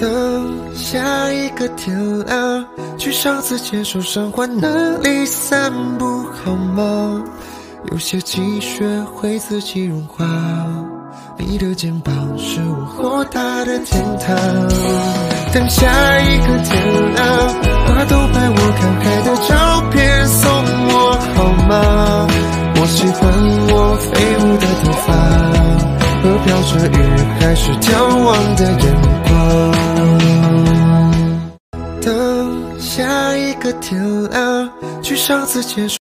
等下一个天亮，去上次牵手赏花那里散步好吗？有些积雪会自己融化，你的肩膀是我豁达的天堂。等下一个天亮，把都拍我看海的照片送我好吗？我喜欢我飞舞的头发和飘着雨还是眺望的眼光。下一个天亮，去上次结束。